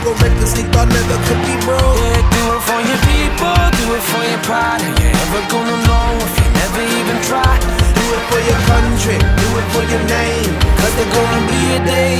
Breaking all the records they thought never could be broke Yeah, do it for your people, do it for your pride. Are you ever gonna know if you never even try? Do it for your country, do it for your name. Cause there's gonna be a day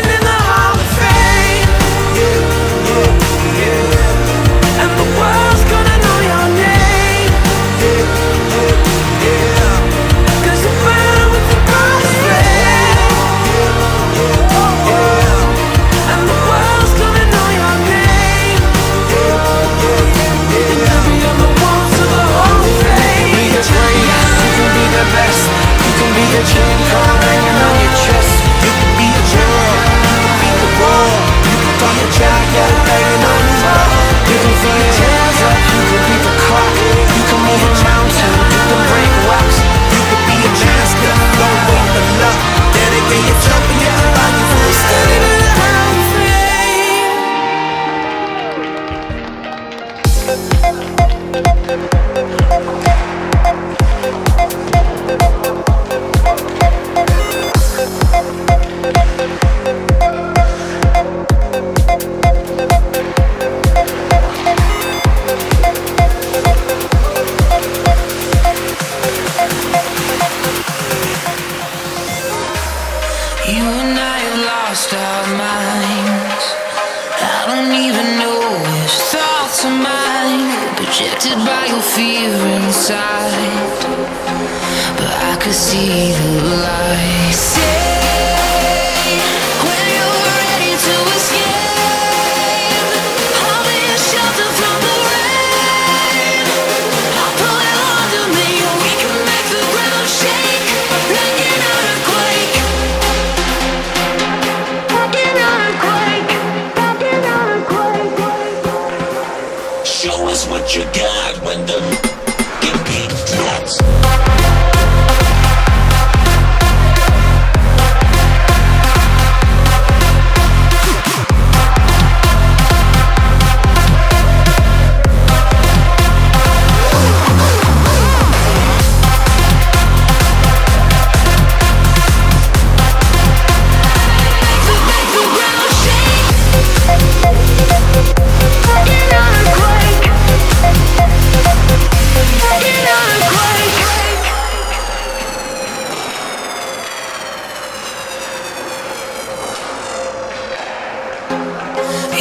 I don't even know which thoughts are mine. Projected by your fear inside. But I could see the light. You got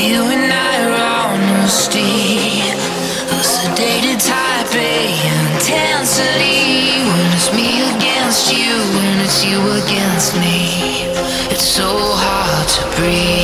You and I are honesty, a sedated type A intensity. When it's me against you, it's you against me, it's so hard to breathe.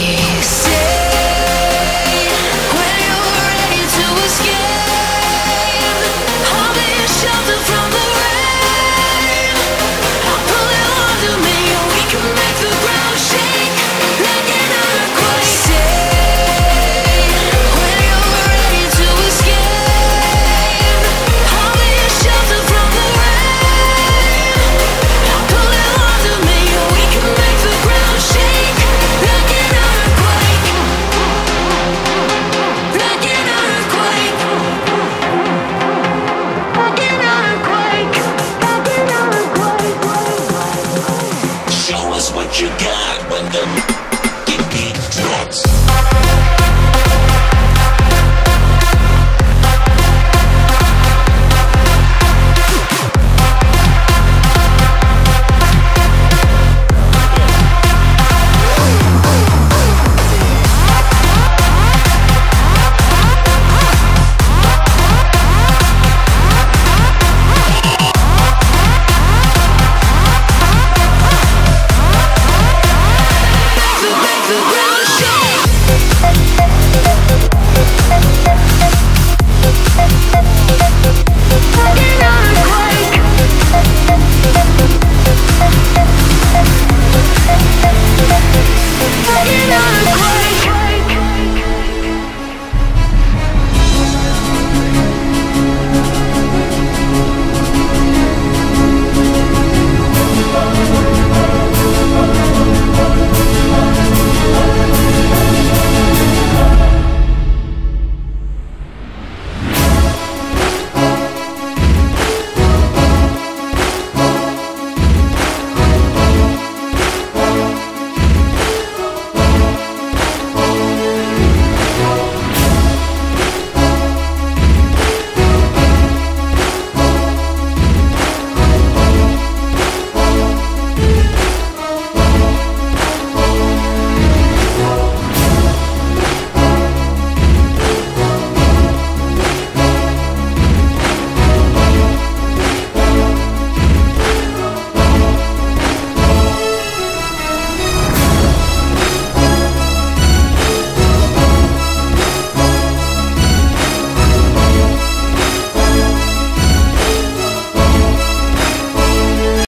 what you got when the beat drops.